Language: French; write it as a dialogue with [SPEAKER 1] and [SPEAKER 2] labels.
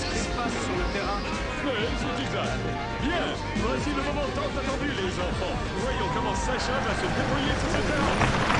[SPEAKER 1] ce qui se passe sur le terrain.
[SPEAKER 2] Oui, c'est exact. Bien, voici le moment tant attendu, les enfants. Voyons comment Sacha va se débrouiller sur ce terrain.